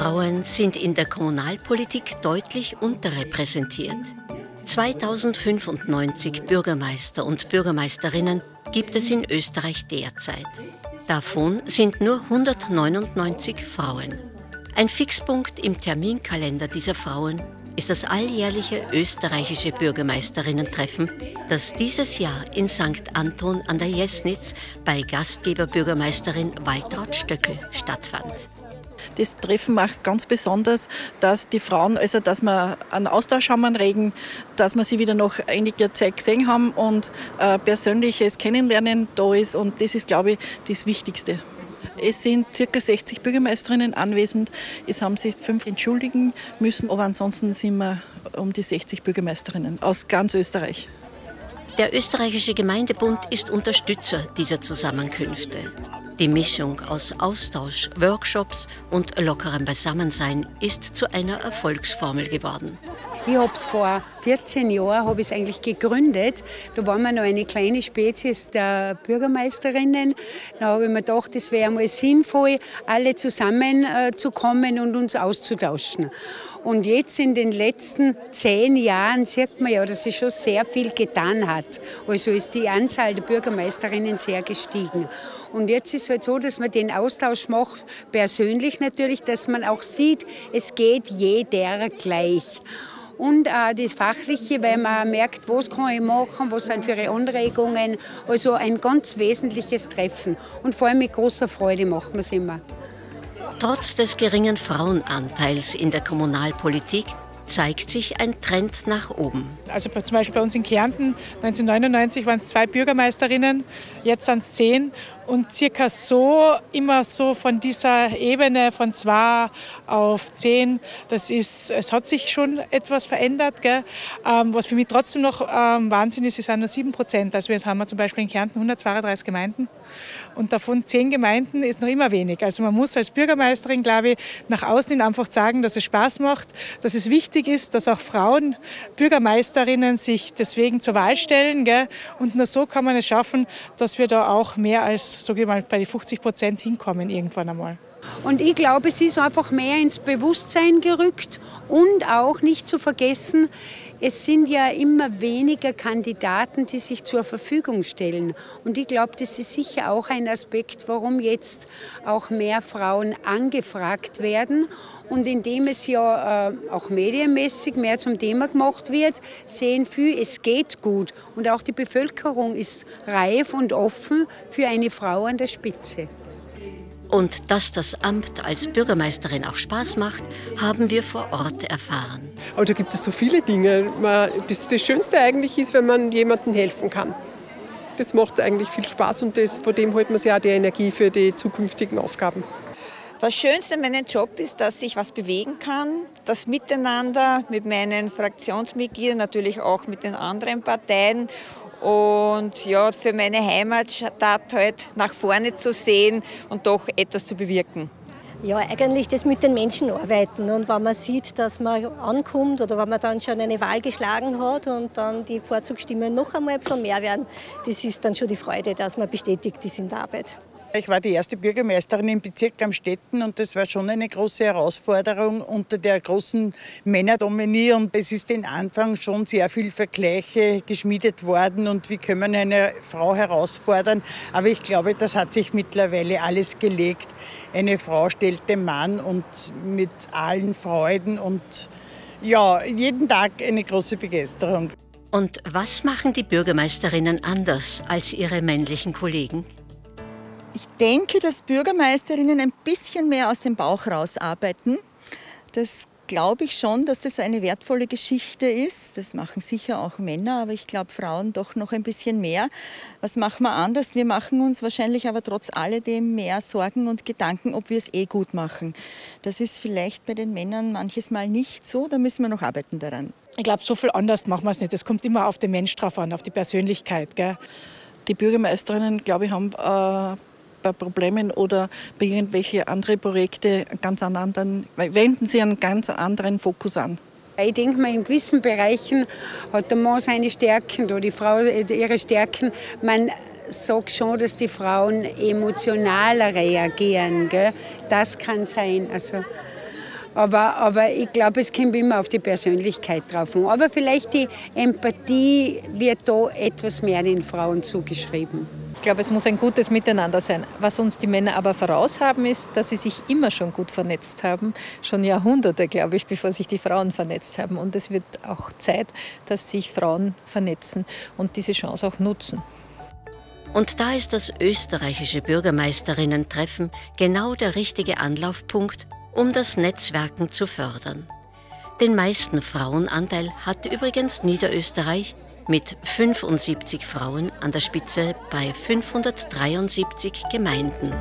Frauen sind in der Kommunalpolitik deutlich unterrepräsentiert. 2095 Bürgermeister und Bürgermeisterinnen gibt es in Österreich derzeit. Davon sind nur 199 Frauen. Ein Fixpunkt im Terminkalender dieser Frauen ist das alljährliche österreichische Bürgermeisterinnen-Treffen, das dieses Jahr in St. Anton an der Jesnitz bei Gastgeberbürgermeisterin Waltraud Stöckel stattfand. Das Treffen macht ganz besonders, dass die Frauen, also dass wir einen Austausch haben anregen, dass wir sie wieder nach einiger Zeit gesehen haben und äh, persönliches Kennenlernen da ist und das ist, glaube ich, das Wichtigste. Es sind ca. 60 Bürgermeisterinnen anwesend. Es haben sich fünf entschuldigen müssen, aber ansonsten sind wir um die 60 Bürgermeisterinnen aus ganz Österreich. Der österreichische Gemeindebund ist Unterstützer dieser Zusammenkünfte. Die Mischung aus Austausch, Workshops und lockerem Beisammensein ist zu einer Erfolgsformel geworden. Ich habe es vor 14 Jahren habe ich eigentlich gegründet. Da waren wir noch eine kleine Spezies der Bürgermeisterinnen. Da habe ich mir gedacht, es wäre mal sinnvoll, alle zusammenzukommen äh, und uns auszutauschen. Und jetzt in den letzten zehn Jahren sieht man ja, dass sich schon sehr viel getan hat. Also ist die Anzahl der Bürgermeisterinnen sehr gestiegen. Und jetzt ist es halt so, dass man den Austausch macht, persönlich natürlich, dass man auch sieht, es geht jeder gleich und auch das Fachliche, weil man merkt, was kann ich machen, was sind für Anregungen. Also ein ganz wesentliches Treffen. Und vor allem mit großer Freude machen wir es immer. Trotz des geringen Frauenanteils in der Kommunalpolitik zeigt sich ein Trend nach oben. Also zum Beispiel bei uns in Kärnten 1999 waren es zwei Bürgermeisterinnen, jetzt sind es zehn und circa so, immer so von dieser Ebene von zwei auf zehn, das ist, es hat sich schon etwas verändert. Ähm, was für mich trotzdem noch ähm, Wahnsinn ist, sind nur sieben Prozent. Also jetzt haben wir zum Beispiel in Kärnten 132 Gemeinden und davon zehn Gemeinden ist noch immer wenig. Also man muss als Bürgermeisterin, glaube ich, nach außen hin einfach sagen, dass es Spaß macht, dass es wichtig ist, dass auch Frauen, Bürgermeisterinnen sich deswegen zur Wahl stellen. Gell? Und nur so kann man es schaffen, dass wir da auch mehr als ich mal, bei 50 Prozent hinkommen irgendwann einmal. Und ich glaube, es ist einfach mehr ins Bewusstsein gerückt und auch nicht zu vergessen, es sind ja immer weniger Kandidaten, die sich zur Verfügung stellen. Und ich glaube, das ist sicher auch ein Aspekt, warum jetzt auch mehr Frauen angefragt werden. Und indem es ja äh, auch medienmäßig mehr zum Thema gemacht wird, sehen viele, es geht gut. Und auch die Bevölkerung ist reif und offen für eine Frau an der Spitze. Und dass das Amt als Bürgermeisterin auch Spaß macht, haben wir vor Ort erfahren. Aber da gibt es so viele Dinge. Das, das Schönste eigentlich ist, wenn man jemandem helfen kann. Das macht eigentlich viel Spaß und das, von dem holt man sich auch die Energie für die zukünftigen Aufgaben. Das Schönste an meinem Job ist, dass ich was bewegen kann. Das Miteinander mit meinen Fraktionsmitgliedern, natürlich auch mit den anderen Parteien und ja, für meine Heimatstadt halt nach vorne zu sehen und doch etwas zu bewirken. Ja, eigentlich das mit den Menschen arbeiten. Und wenn man sieht, dass man ankommt oder wenn man dann schon eine Wahl geschlagen hat und dann die Vorzugsstimmen noch einmal ein bisschen mehr werden, das ist dann schon die Freude, dass man bestätigt ist in der Arbeit. Ich war die erste Bürgermeisterin im Bezirk Amstetten und das war schon eine große Herausforderung unter der großen Männerdominie. Und es ist den Anfang schon sehr viel Vergleiche geschmiedet worden und wie können wir eine Frau herausfordern. Aber ich glaube, das hat sich mittlerweile alles gelegt. Eine Frau stellt den Mann und mit allen Freuden und ja, jeden Tag eine große Begeisterung. Und was machen die Bürgermeisterinnen anders als ihre männlichen Kollegen? Ich denke, dass Bürgermeisterinnen ein bisschen mehr aus dem Bauch rausarbeiten. Das glaube ich schon, dass das eine wertvolle Geschichte ist. Das machen sicher auch Männer, aber ich glaube Frauen doch noch ein bisschen mehr. Was machen wir anders? Wir machen uns wahrscheinlich aber trotz alledem mehr Sorgen und Gedanken, ob wir es eh gut machen. Das ist vielleicht bei den Männern manches Mal nicht so. Da müssen wir noch arbeiten daran. Ich glaube, so viel anders machen wir es nicht. Es kommt immer auf den Mensch drauf an, auf die Persönlichkeit. Gell? Die Bürgermeisterinnen, glaube ich, haben äh, bei Problemen oder bei irgendwelchen anderen Projekten ganz anderen, wenden sie einen ganz anderen Fokus an. Ich denke mal, in gewissen Bereichen hat der Mann seine Stärken oder die Frau ihre Stärken. Man sagt schon, dass die Frauen emotionaler reagieren. Gell? Das kann sein. Also, Aber, aber ich glaube, es kommt immer auf die Persönlichkeit drauf an. Aber vielleicht die Empathie wird da etwas mehr den Frauen zugeschrieben. Ich glaube, es muss ein gutes Miteinander sein. Was uns die Männer aber voraus haben, ist, dass sie sich immer schon gut vernetzt haben. Schon Jahrhunderte, glaube ich, bevor sich die Frauen vernetzt haben. Und es wird auch Zeit, dass sich Frauen vernetzen und diese Chance auch nutzen. Und da ist das österreichische Bürgermeisterinnen-Treffen genau der richtige Anlaufpunkt, um das Netzwerken zu fördern. Den meisten Frauenanteil hat übrigens Niederösterreich mit 75 Frauen an der Spitze bei 573 Gemeinden.